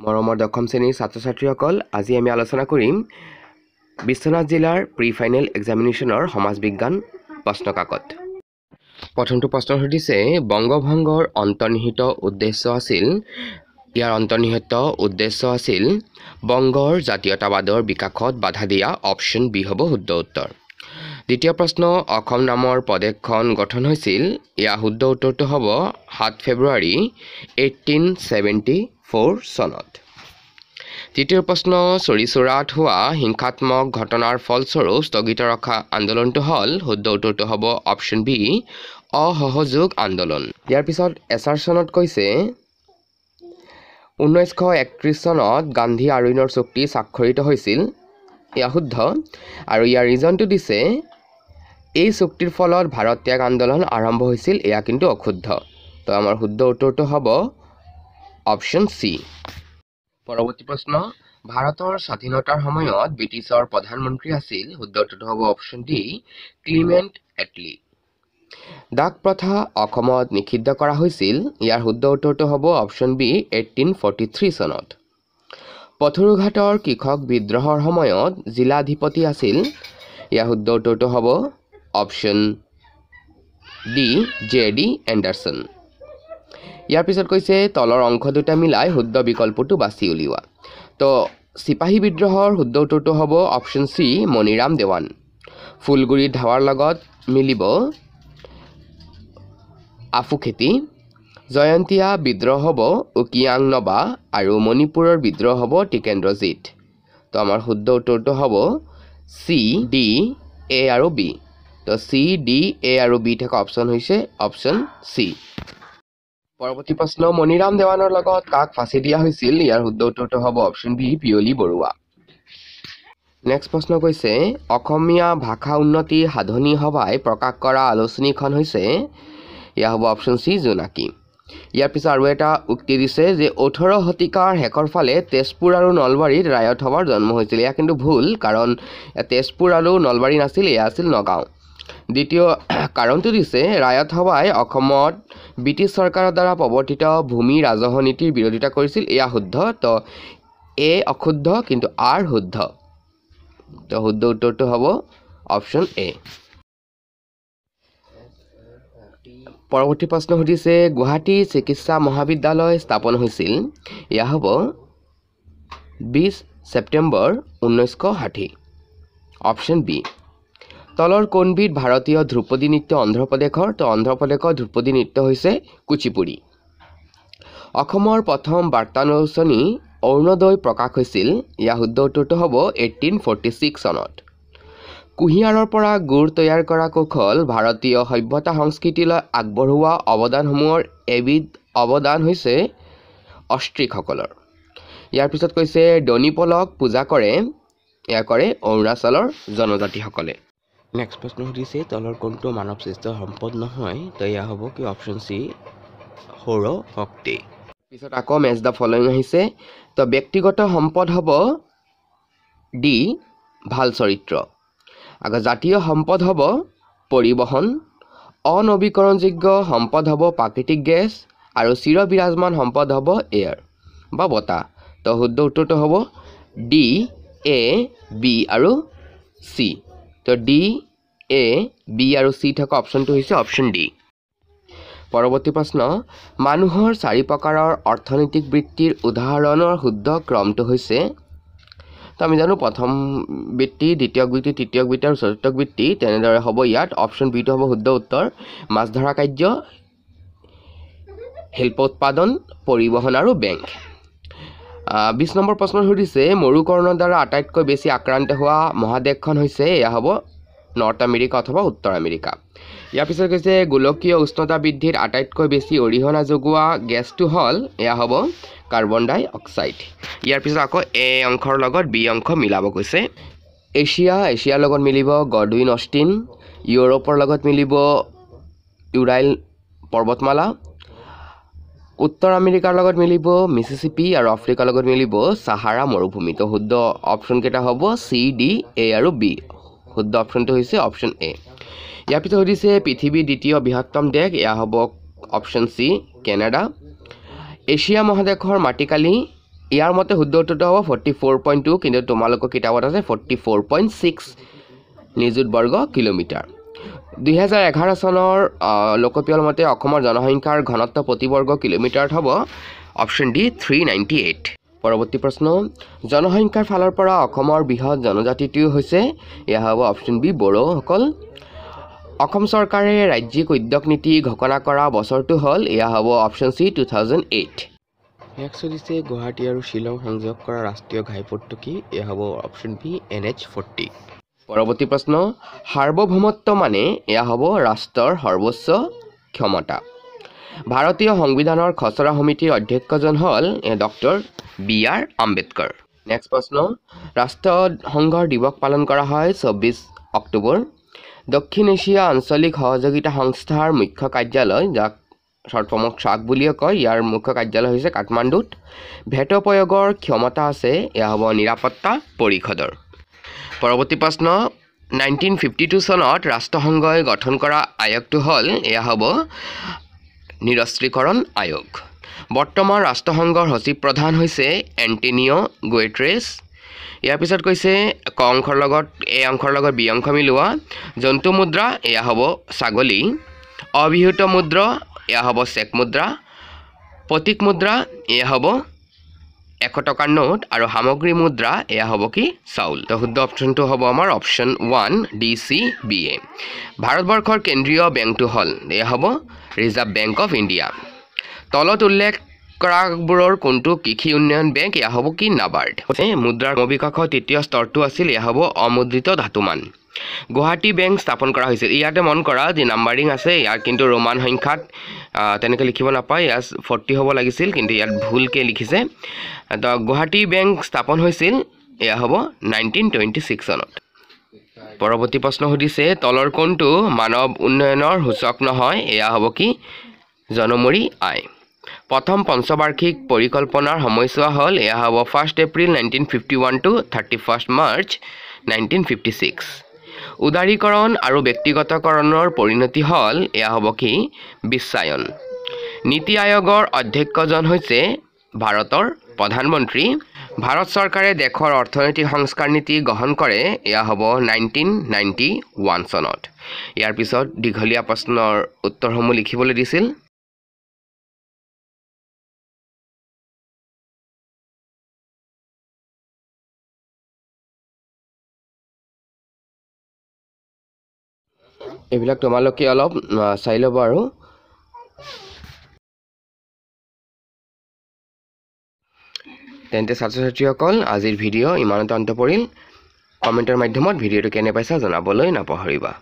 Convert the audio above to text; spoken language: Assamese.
মৰমৰ দশম শ্ৰেণীৰ ছাত্ৰ ছাত্ৰীসকল আজি আমি আলোচনা কৰিম বিশ্বনাথ জিলাৰ প্ৰি ফাইনেল এক্সামিনেশ্যনৰ সমাজ বিজ্ঞান প্ৰশ্ন কাকত প্ৰথমটো প্ৰশ্ন সুধিছে বংগভংগৰ অন্তৰ্নিহিত উদ্দেশ্য আছিল ইয়াৰ অন্তৰ্নিহিত উদ্দেশ্য আছিল বংগৰ জাতীয়তাবাদৰ বিকাশত বাধা দিয়া অপশ্যন বি হ'ব শুদ্ধ উত্তৰ। দ্বিতীয় প্ৰশ্ন অসম নামৰ প্ৰদেশখন গঠন হৈছিল ইয়াৰ শুদ্ধ উত্তৰটো হ'ব সাত ফেব্ৰুৱাৰী এইটিন ছেভেণ্টি ফ'ৰ চনত। তৃতীয় প্ৰশ্ন চৰিচুৰাত হোৱা হিংসাত্মক ঘটনাৰ ফলস্বৰূপ স্থগিত ৰখা আন্দোলনটো হ'ল শুদ্ধ উত্তৰটো হ'ব অপশ্যন বি অসহযোগ আন্দোলন। ইয়াৰ পিছত এছাৰ চনত কৈছে ঊনৈছশ একত্ৰিছ চনত গান্ধী আৰুইনৰ চুক্তি স্বাক্ষৰিত হৈছিল। এয়া শুদ্ধ। আৰু ইয়াৰ ৰিজনটো দিছে এই চুক্তিৰ ফলত ভাৰত ত্যাগ আন্দোলন আৰম্ভ হৈছিল এয়া কিন্তু অশুদ্ধ। তো আমাৰ শুদ্ধ উত্তৰটো হ'ব অপশ্যন চি পৰৱৰ্তী প্ৰশ্ন ভাৰতৰ স্বাধীনতাৰ সময়ত ব্ৰিটিছৰ প্ৰধানমন্ত্ৰী আছিল শুদ্ধ উত্তৰটো হ'ব অপশ্যন ডি ক্লিমেণ্ট এটলি। ডাক প্ৰথা অসমত নিষিদ্ধ কৰা হৈছিল ইয়াৰ শুদ্ধ উত্তৰটো হ'ব option B eighteen forty three চনত। পথৰুঘাটৰ কৃষক বিদ্ৰোহৰ সময়ত জিলাধিপতি আছিল ইয়াৰ শুদ্ধ উত্তৰটো হ'ব option D J D Anderson. ইয়াৰ পিছত কৈছে তলৰ অংশ দুটা মিলাই শুদ্ধ বিকল্পটো বাছি উলিওৱা। তো চিপাহী বিদ্ৰোহৰ শুদ্ধ উত্তৰটো হ'ব অপশ্যন চি মণিৰাম দেৱান। ফুলগুৰিত ধাৱাৰ লগত মিলিব আফু খেতি। জয়ন্তীয়া বিদ্ৰোহ হ'ব উকিয়াং নবা আৰু মণিপুৰৰ বিদ্ৰোহ হ'ব টিকেন্দ্ৰজিৎ। তো আমাৰ শুদ্ধ উত্তৰটো হ'ব চি ডি এ আৰু বি। তো চি ডি এ আৰু বি থকা অপশ্যন হৈছে অপশ্যন চি। পৰৱৰ্তী প্ৰশ্ন মণিৰাম দেৱানৰ লগত কাক ফাঁচি দিয়া হৈছিল? ইয়াৰ শুদ্ধ উত্তৰটো হ'ব option B Piyali Barua. Next প্ৰশ্ন কৈছে অসমীয়া ভাষা উন্নতি সাধনী সভাই প্ৰকাশ কৰা আলোচনীখন হৈছে এয়া হ'ব অপশ্যন চি জোনাকী। ইয়াৰ পিছত আৰু এটা উক্তি দিছে যে ওঠৰ শতিকাৰ শেষৰ ফালে তেজপুৰ আৰু নলবাৰীত ৰায়ত সভাৰ জন্ম হৈছিল। এয়া কিন্তু ভুল কাৰণ তেজপুৰ আৰু নলবাৰী নাছিল এয়া আছিল নগাঁও। দ্বিতীয় কাৰণটো দিছে ৰায়ত সভাই অসমত ব্ৰিটিছ চৰকাৰৰ দ্বাৰা প্ৰৱৰ্তিত ভূমি ৰাজহ নীতিৰ বিৰোধিতা কৰিছিল এয়া শুদ্ধ তো এ অশুদ্ধ কিন্তু আৰ শুদ্ধ। তো শুদ্ধ উত্তৰটো হ'ব অপশ্যন এ। পৰৱৰ্তী প্ৰশ্ন সুধিছে গুৱাহাটী চিকিৎসা মহাবিদ্যালয় স্থাপন হৈছিল এয়া হ'ব বিছ ছেপ্টেম্বৰ ঊনৈছশ ষাঠি। Option B. তলৰ কোনবিধ ভাৰতীয় ধ্ৰুপদী নৃত্য অন্ধ্ৰপ্ৰদেশৰ তো অন্ধ্ৰপ্ৰদেশৰ ধ্ৰুপদী নৃত্য হৈছে কুচিপুড়ি। অসমৰ প্ৰথম বাৰ্তানুচনী অৰুণোদয় প্ৰকাশ হৈছিল ইয়াৰ শুদ্ধ উত্তৰটো হ'ব এইটিন ফৰ্টি ছিক্স চনত। কুঁহিয়াৰৰ পৰা গুড় তৈয়াৰ কৰা কৌশল ভাৰতীয় সভ্যতা সংস্কৃতিলৈ আগবঢ়োৱা অৱদানসমূহৰ এবিধ অৱদান হৈছে অষ্ট্ৰিকসকলৰ। ইয়াৰ পিছত কৈছে দনিপলক পূজা কৰে এয়া কৰে অৰুণাচলৰ জনজাতিসকলে। নেক্সট প্ৰশ্ন সুধিছে তলৰ কোনটো মানৱ সৃষ্ট সম্পদ নহয় তো এয়া হ'ব কি অপশ্যন চি সৌৰ শক্তি। পিছত আকৌ মেচ দ্য ফলোয়িং আহিছে তো ব্যক্তিগত সম্পদ হ'ব ডি ভাল চৰিত্ৰ। আকৌ জাতীয় সম্পদ হ'ব পৰিবহণ অনবীকৰণযোগ্য সম্পদ হ'ব প্ৰাকৃতিক গেছ আৰু চিৰ বিৰাজমান সম্পদ হ'ব এয়াৰ বা বতাহ। তো শুদ্ধ উত্তৰটো হ'ব ডি এ বি আৰু চি তো ডি এ বি আৰু চি থকা অপশ্যনটো হৈছে অপশ্যন ডি পৰৱৰ্তী প্ৰশ্ন মানুহৰ চাৰি প্ৰকাৰৰ অৰ্থনৈতিক বৃত্তিৰ উদাহৰণৰ শুদ্ধ ক্ৰমটো হৈছে তো আমি জানো প্ৰথম বৃত্তি দ্বিতীয় বৃত্তি তৃতীয় বৃত্তি আৰু চতুৰ্থ বৃত্তি তেনেদৰে হ'ব ইয়াত। অপশ্যন বিটো হ'ব শুদ্ধ উত্তৰ মাছ ধৰা কাৰ্য শিল্প উৎপাদন পৰিবহণ আৰু বেংক বিছ নম্বৰ প্ৰশ্ন সুধিছে মৰুকৰণৰ দ্বাৰা আটাইতকৈ বেছি আক্ৰান্ত হোৱা মহাদেশখন হৈছে এয়া হ'ব নৰ্থ আমেৰিকা অথবা উত্তৰ আমেৰিকা। ইয়াৰ পিছত কৈছে গোলকীয় উষ্ণতা বৃদ্ধিত আটাইতকৈ বেছি অৰিহণা যোগোৱা গেছটো হ'ল এয়া হ'ব কাৰ্বন ডাই অক্সাইড। ইয়াৰ পিছত আকৌ এ অংশৰ লগত বি অংশ মিলাব কৈছে। এছিয়া এছিয়াৰ লগত মিলিব গডউইন অষ্টিন ইউৰোপৰ লগত মিলিব ইউৰাইল পৰ্বতমালা উত্তৰ আমেৰিকাৰ লগত মিলিব মিচিচিপি আৰু আফ্ৰিকাৰ লগত মিলিব চাহাৰা মৰুভূমি তো শুদ্ধ অপশ্যনকেইটা হ'ব চি ডি এ আৰু বি শুদ্ধ অপশ্যনটো হৈছে অপশ্যন এ ইয়াৰ পিছত সুধিছে পৃথিৱীৰ দ্বিতীয় বৃহত্তম দেশ এয়া হ'ব অপশ্যন চি কেনেডা। এছিয়া মহাদেশৰ মাটিকালি ইয়াৰ মতে শুদ্ধ উত্তৰটো হ'ব ফৰ্টি ফ'ৰ পইণ্ট টু কিন্তু তোমালোকৰ কিতাপত আছে ফৰ্টি ফ'ৰ পইণ্ট ছিক্স নিযুত বৰ্গ কিলোমিটাৰ। দুহেজাৰ এঘাৰ চনৰ লোকপিয়ল মতে অসমৰ জনসংখ্যাৰ ঘনত্ব প্ৰতি বৰ্গ কিলোমিটাৰত হ'ব। Option D three ninety eight পৰৱৰ্তী প্ৰশ্ন জনসংখ্যাৰ ফালৰ পৰা অসমৰ বৃহৎ জনজাতিটো হৈছে? এয়া হ'ব অপশ্যন বি বড়োসকল। অসম চৰকাৰে ৰাজ্যিক উদ্যোগ নীতি ঘোষণা কৰা বছৰটো হ'ল এয়া হ'ব option C two thousand eight next সুধিছে গুৱাহাটী আৰু শ্বিলং সংযোগ কৰা ৰাষ্ট্ৰীয় ঘাইপথটো কি? এয়া হ'ব option B N H forty. পৰৱৰ্তী প্ৰশ্ন সাৰ্বভৌমত্ব মানে এয়া হ'ব ৰাষ্ট্ৰৰ সৰ্বোচ্চ ক্ষমতা। ভাৰতীয় সংবিধানৰ খচৰা সমিতিৰ অধ্যক্ষজন হ'ল doctor B R Ambedkar. Next প্ৰশ্ন ৰাষ্ট্ৰসংঘৰ দিৱস পালন কৰা হয় চৌব্বিছ অক্টোবৰ। দক্ষিণ এছিয়া আঞ্চলিক সহযোগিতা সংস্থাৰ মুখ্য কাৰ্যালয় যাক চৰ্টফৰ্মক চাক বুলিও কয় ইয়াৰ মুখ্য কাৰ্যালয় হৈছে কাঠমাণ্ডুত। ভেট প্ৰয়োগৰ ক্ষমতা আছে এয়া হ'ব নিৰাপত্তা পৰিষদৰ। পৰৱৰ্তী প্ৰশ্ন নাইনটিন ফিফটি টু চনত ৰাষ্ট্ৰসংঘই গঠন কৰা আয়োগটো হ'ল এয়া হ'ব নিৰস্ত্ৰীকৰণ আয়োগ। বৰ্তমান ৰাষ্ট্ৰসংঘৰ সচিব প্ৰধান হৈছে এণ্টনিঅ' গুৱেট্ৰেছ ইয়াৰ পিছত কৈছে ক অংশৰ লগত এ অংশৰ লগত বি অংশ মিলোৱা। জন্তু মুদ্ৰা এয়া হ'ব ছাগলী। অবিহূত মুদ্ৰা এয়া হ'ব চেক মুদ্ৰা। প্ৰতীক মুদ্ৰা এয়া হ'ব এশ টকাৰ নোট আৰু সামগ্ৰী মুদ্ৰা এয়া হ'ব কি? চাউল। তো শুদ্ধ অপশ্যনটো হ'ব আমাৰ option one D C B A. ভাৰতবৰ্ষৰ কেন্দ্ৰীয় বেংকটো হ'ল এয়া হ'ব ৰিজাৰ্ভ বেংক অফ ইণ্ডিয়া। তলত উল্লেখ কৰাবোৰৰ কোনটো কৃষি উন্নয়ন বেংক এয়া হ'ব কি? নাবাৰ্ড। মুদ্ৰাৰ মবিকাশৰ তৃতীয় স্তৰটো আছিল এয়া হ'ব অমুদ্ৰিত ধাতুমান। গুৱাহাটী বেংক স্থাপন কৰা হৈছিল। ইয়াতে মন কৰা যি নাম্বাৰিং আছে ইয়াৰ কিন্তু ৰোমান সংখ্যাত তেনেকৈ লিখিব নাপায় ইয়াত ফৰ্টি হ'ব লাগিছিল কিন্তু ইয়াত ভুলকৈ লিখিছে। তো গুৱাহাটী বেংক স্থাপন হৈছিল এয়া হ'ব নাইনটিন টুৱেণ্টি ছিক্স চনত। পৰৱৰ্তী প্ৰশ্ন সুধিছে তলৰ কোনটো মানৱ উন্নয়নৰ সূচক নহয় এয়া হ'ব কি? জনমৰি আই। প্ৰথম পঞ্চবাৰ্ষিক পৰিকল্পনাৰ সময়ছোৱা হ'ল এয়া হ'ব first April nineteen fifty one to thirty first March nineteen fifty six উদাৰীকৰণ আৰু ব্যক্তিগতকৰণৰ পৰিণতি হ'ল এয়া হ'ব কি? বিশ্বায়ন। নীতি আয়োগৰ অধ্যক্ষজন হৈছে ভাৰতৰ প্ৰধানমন্ত্ৰী। ভাৰত চৰকাৰে দেশৰ অৰ্থনৈতিক সংস্কাৰ নীতি গ্ৰহণ কৰে এয়া হ'ব নাইনটিন নাইণ্টি ওৱান চনত। ইয়াৰ পিছত দীঘলীয়া প্ৰশ্নৰ উত্তৰসমূহ লিখিবলৈ দিছিল। এইবিলাক তোমালোকে অলপ চাই ল'বা আৰু। তেন্তে ছাত্ৰ ছাত্ৰীসকল আজিৰ ভিডিঅ' ইমানতে অন্ত পৰিল। কমেণ্টৰ মাধ্যমত ভিডিঅ'টো কেনে পাইছা জনাবলৈ নাপাহৰিবা।